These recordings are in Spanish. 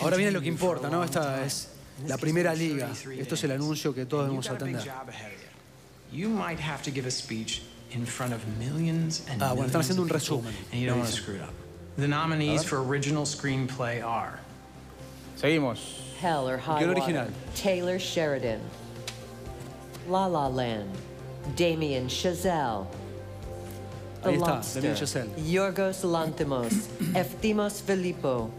Ahora viene lo que importa, ¿no? Esta es la primera liga. Esto es el anuncio que todos debemos atender. You might have to give a speech in front of millions and Ah, bueno, están millions haciendo un resumen. And you don't want to screw it up. The nominees for original screenplay are Seguimos. Hell or High original. Taylor Sheridan. La La Land. Damien Chazelle. The Ahí está, Lobster. Chazelle. Yorgos Lanthimos. Efthimos Filippo.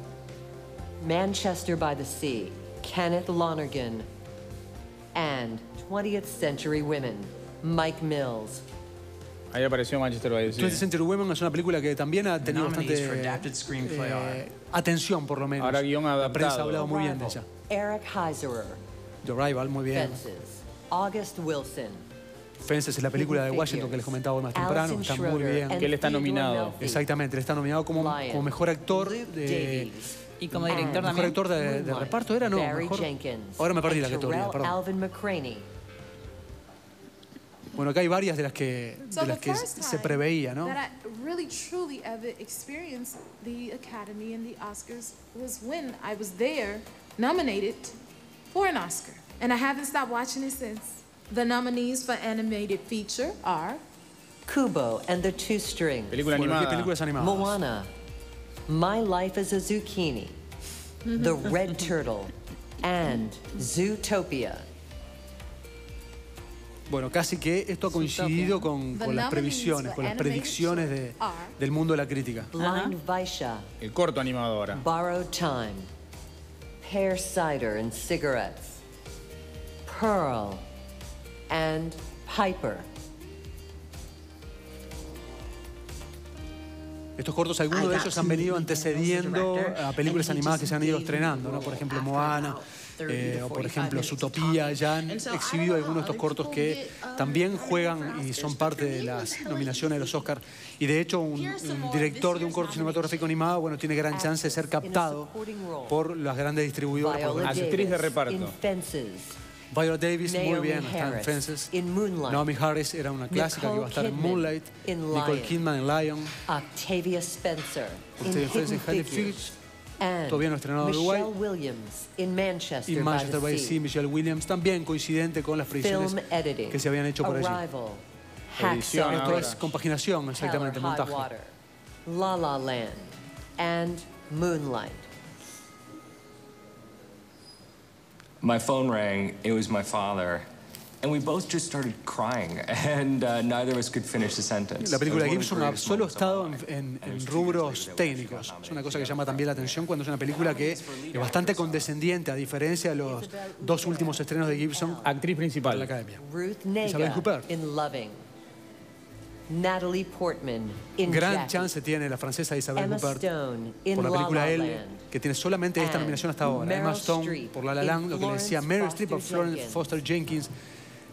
Manchester by the Sea. Kenneth Lonergan. And 20th Century Women. Mike Mills. Ahí apareció Manchester by the Sea. 20th Century Women es una película que también ha tenido nominees bastante for adapted screenplay eh, are atención, por lo menos. Ahora guion La prensa ha adaptado. hablado muy bien de ella. Eric Heiserer. The Rival, muy bien. Fences. August Wilson. Fences es la película de Washington que les comentaba hoy más temprano. Está muy bien. Que él está nominado. Exactamente, le está nominado como, como mejor actor de. Y como director mejor también. actor de, de reparto era no mejor. Jenkins. Ahora me perdí la categoría, perdón. Bueno, acá hay varias de las que de las que se preveía, ¿no? really truly ever experienced the Academy and the Oscars was when I was there, nominated for an Oscar, and I haven't stopped watching it since. The nominees for animated feature are Kubo and the Two Strings. Película Bueno, ¿qué animada. películas animadas? Moana. My Life as a Zucchini. The Red Turtle. And Zootopia. Bueno, casi que esto ha coincidido con, con las previsiones, con las predicciones de- del mundo de la crítica. Blind Vaisha. El corto animado ahora. Borrowed Time. Pear Cider and Cigarettes. Pearl. And Piper. Estos cortos, algunos de ellos han venido antecediendo a películas animadas que se han ido estrenando, ¿no? Por ejemplo, Moana, eh, o por ejemplo, Zootopia, ya han exhibido algunos de estos cortos que también juegan y son parte de las nominaciones de los Oscars. Y de hecho, un, un director de un corto cinematográfico animado, bueno, tiene gran chance de ser captado por las grandes distribuidoras. Actriz de reparto. Viola Davis, muy Naomi bien, está en Fences. Naomi Harris era una clásica que iba a estar en Nicole Kidman Moonlight. in Nicole. Kidman en Lion. Octavia Spencer Octavia Spencer en. And Todavía no estrenado en Michelle Uruguay. Williams in Manchester, Y Manchester by the Sea. Michelle Williams, también coincidente con las predicciones editing. que se habían hecho por allí. Edición Esto es compaginación, exactamente, montaje. La La Land. And Moonlight. My phone rang. It was my father. And we both just started crying, and uh, neither of us could finish the sentence. La película de Gibson ha solo estado en, en- en rubros técnicos. Es una cosa que llama también la atención cuando es una película que es bastante condescendiente, a diferencia de los dos últimos estrenos de Gibson Actriz para la principal. Academia. Ruth Isabel Huppert. in Loving. Natalie Portman in Gran Jackie. chance tiene la francesa Isabel Emma Huppert Stone in por la La película La Land. que tiene solamente esta nominación hasta ahora. Emma Meryl Stone Streep por La La Land, lo que le decía Meryl Streep por Florence. Foster Jenkins.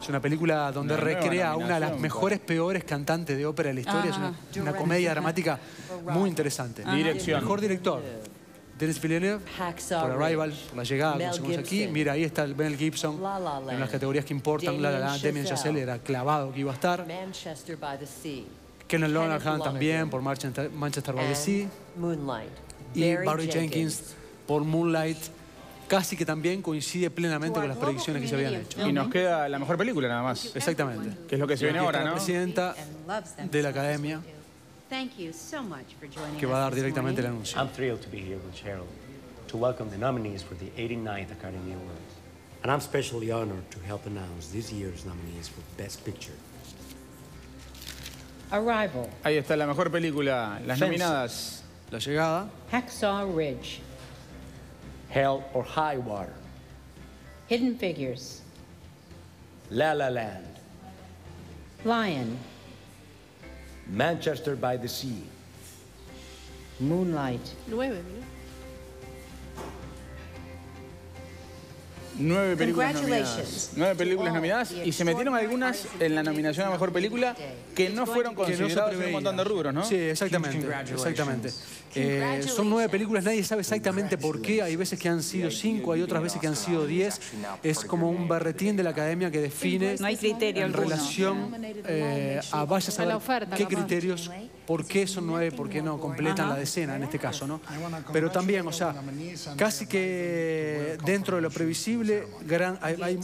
Es una película donde Una recrea a una de las mejores, peores cantantes de ópera de la historia. Es una, una comedia dramática muy interesante. Dirección. Mejor director. Denis Villeneuve por Arrival, por la llegada, Mel decimos aquí. Gibson. Mira, ahí está el Mel Gibson La La en las categorías que importan. La La Damien Chazelle. Chazelle era clavado que iba a estar. Manchester by the Sea. Kenneth Lonergan también por Manchester, Manchester by the Sea. Moonlight. Y Barry Jenkins por Moonlight. Casi que también coincide plenamente con las predicciones que se habían hecho. Y nos queda la mejor película nada más. Exactamente. Que es lo que se viene ahora, está la ¿no? presidenta de la academia Thank you so much for joining que va a dar us directamente el anuncio. I'm thrilled to be here with Cheryl to welcome the nominees for the 89th Academy Awards. And I'm especially honored to help announce this year's nominees for Best Picture. Arrival. Ahí está la mejor película. Las Fences. nominadas. La llegada. Hacksaw Ridge. Hell or High Water, Hidden Figures. La La Land, Lion. Manchester by the Sea, Moonlight. nueve, mira. Nueve películas nominadas. Nueve películas all nominadas y se metieron algunas en la nominación a Mejor Película que no fueron consideradas en un montón de rubros, ¿no? Sí, exactamente. exactamente. Eh, son nueve películas, nadie sabe exactamente por qué. Hay veces que han sido cinco, hay otras veces que han sido diez. Es como un berretín de la academia que define No hay criterio en alguno. relación eh, a vaya a la saber oferta, qué capaz. criterios por qué son nueve, por qué no completan la decena en este caso, ¿no? Pero también, o sea, casi que dentro de lo previsible, gran- hay, hay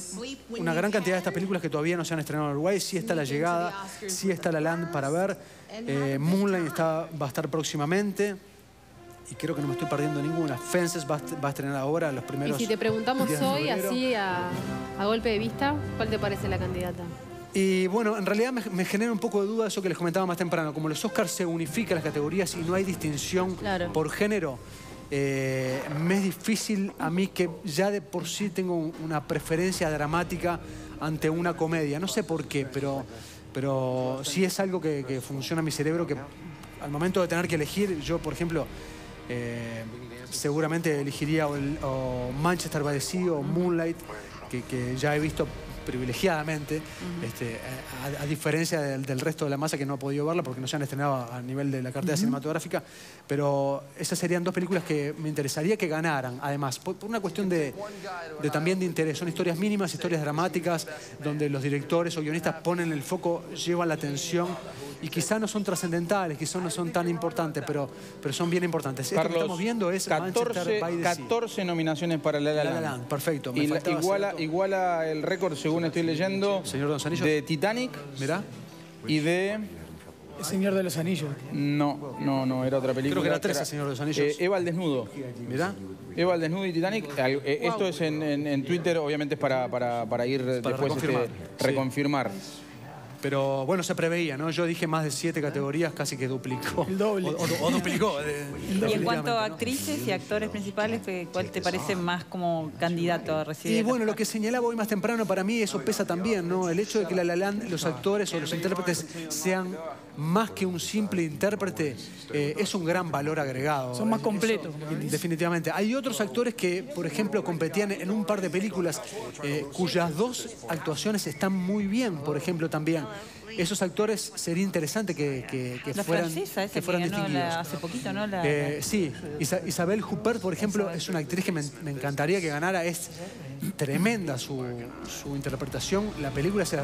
una gran cantidad de estas películas que todavía no se han estrenado en Uruguay. Sí está La Llegada, sí está La Land para ver. Eh, Moonlight está, va a estar próximamente. Y creo que no me estoy perdiendo ninguna. Fences va, a estrenar ahora los Y primeros. si te preguntamos hoy, así a, a golpe de vista, ¿cuál te parece la candidata? Y bueno, en realidad me, me genera un poco de duda eso que les comentaba más temprano. Como los Oscars se unifican las categorías y no hay distinción Claro. por género, eh, me es difícil a mí que ya de por sí tengo un- una preferencia dramática ante una comedia. No sé por qué, pero, pero sí es algo que, que funciona en mi cerebro que al momento de tener que elegir, yo por ejemplo, eh, seguramente elegiría o, el- o Manchester by the Sea o Moonlight, que, que ya he visto privilegiadamente, este, a, a diferencia del, del resto de la masa que no ha podido verla porque no se han estrenado a, nivel de la cartera cinematográfica, pero esas serían dos películas que me interesaría que ganaran, además, por, por una cuestión de, de también de interés. Son historias mínimas, historias dramáticas, donde los directores o guionistas ponen el foco, llevan la atención y quizás no son trascendentales, quizás no son tan importantes, pero, pero son bien importantes. Esto que Carlos, estamos viendo es 14, Manchester by the Sea. 14 nominaciones para La La La La Land. Perfecto. Me Y la- iguala, iguala el récord, según estoy leyendo, Señor de los Anillos. de Titanic Mirá. y de... El Señor de los Anillos. No, no, no, era otra película. Creo que era que 13, Señor de los Anillos. eh, Eva al desnudo. Mirá. Eva al desnudo y Titanic. Al- eh, esto es en, en- en Twitter, obviamente es para, para, para ir después reconfirmar, este, sí. Pero bueno, se preveía, ¿no? Yo dije más de siete categorías, casi que duplicó. El doble. O, o- o duplicó. eh, Y en cuanto a actrices y actores principales, ¿qué- ¿cuál te parece más como candidato a recibir? Y bueno, lo que señalaba hoy más temprano, para mí eso pesa también, ¿no? El hecho de que La La Land, los actores o los intérpretes sean más que un simple intérprete, eh, es un gran valor agregado. Son más Eso, completos, definitivamente. Hay otros actores que, por ejemplo, competían en un par de películas eh, cuyas dos actuaciones están muy bien, por ejemplo, también. Esos actores sería interesante que, que- que La fueran, francesa, esa que que fueran ganó distinguidos. la- hace poquito, ¿no? La- Eh, sí, Isa- Isabel Huppert, por ejemplo, es una actriz que me, me encantaría que ganara. Es tremenda su, su interpretación. La película se la